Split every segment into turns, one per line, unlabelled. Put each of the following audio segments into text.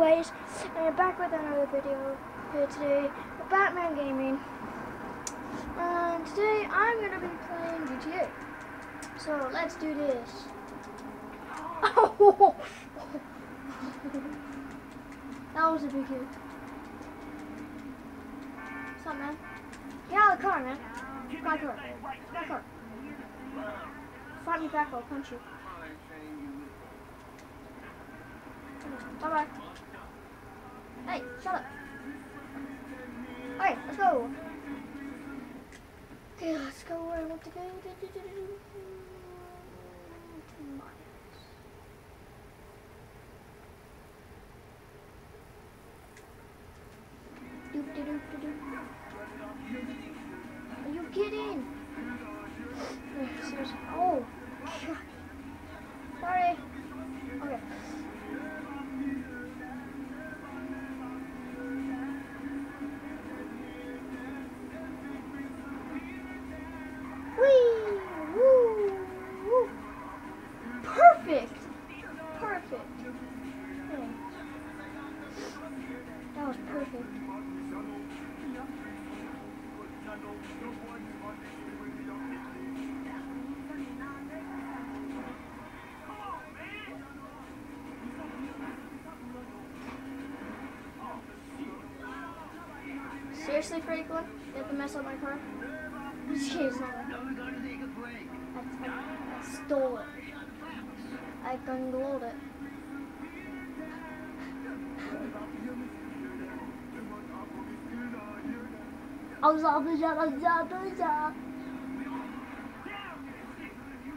anyways, we're back with another video here today, Batman Gaming. And today I'm gonna be playing GTA. So let's do this. Oh, that was a big hit. What's up, man? Get out of the car, man. The car. The car. Fight me back, I'll punch you. Bye bye. Hey, shut up. Alright, let's go. Okay, let's go where I want to go. Seriously, Franklin? You have to mess up my car? Kidding, not. I, I, I stole it. I gungled it.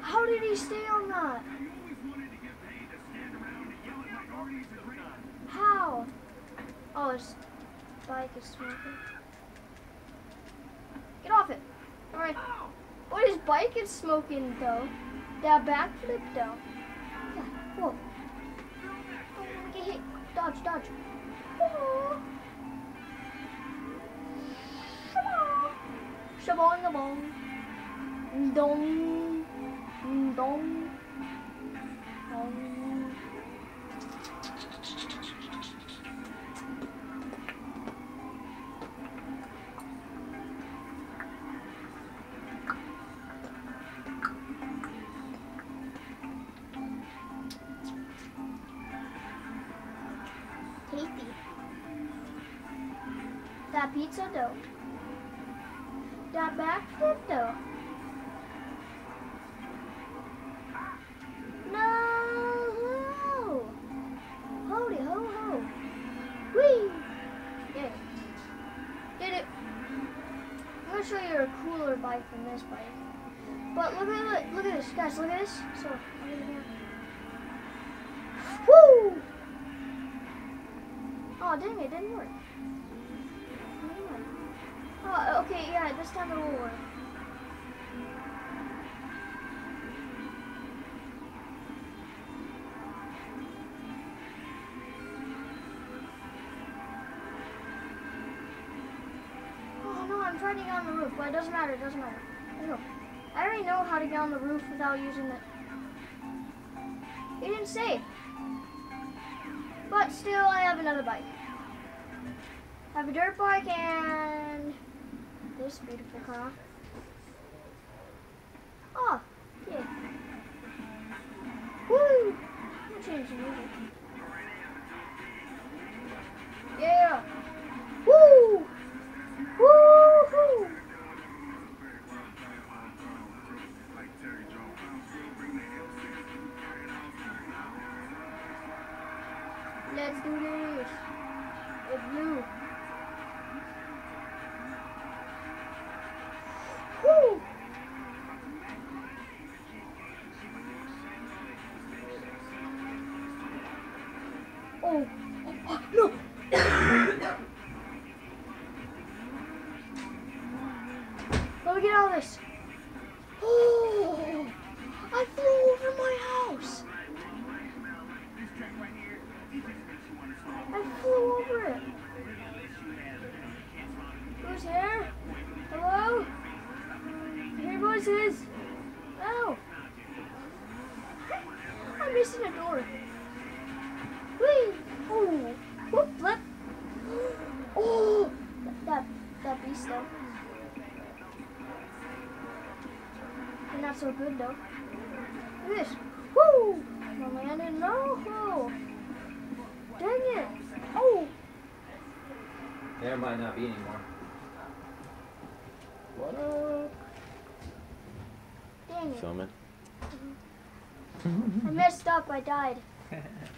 How did he stay on that? How? Oh, his bike is smoking. Get off it. Alright. What his bike is smoking though. That backflip though. Yeah. Whoa. Get hit. Dodge, dodge. Shabong the bong. Dong. Dong. Tasty. That pizza dough. That backflip though. No! Holy ho ho! Whee! Did it. Did it. I'm gonna show you a cooler bike than this bike. But look at look, look at this, guys. Look at this. So. Woo! Oh dang it! Didn't work. Okay, yeah, this time it will work. Oh no, I'm trying to get on the roof, but it doesn't matter, it doesn't matter. I already know how to get on the roof without using it. He didn't say. But still, I have another bike. I have a dirt bike and this beautiful car. Oh, yeah. Woo! I'm. Yeah. Woo! Woo-hoo! Let's do this. It's blue. Oh, oh, no! Let me get out of this. Oh, I flew over my house. I flew over it. Who's here? Hello? Here voices. Oh. I'm missing a door. puppies not so good though. Look at this. Woo! My landed no! Dang it! Oh!
There might not be anymore.
What up? Dang it.
Filming.
I messed up, I died.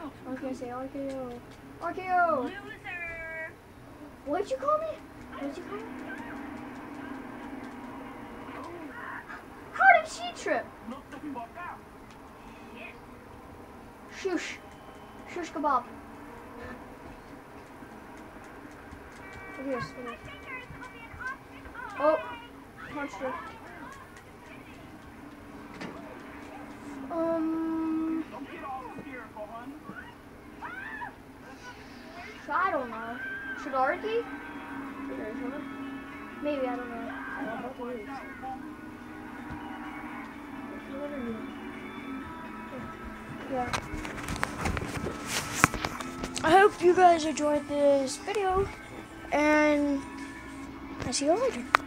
Say RKO. RKO.
Loser.
What'd you call me? What'd you call me? How did she trip?
No.
Shush. Shush kebab. Oh, punched her. Um,
Don't get all scared, hon.
I don't know. Arky? Maybe, I don't know. I. Yeah. I hope you guys enjoyed this video, and I'll see you later.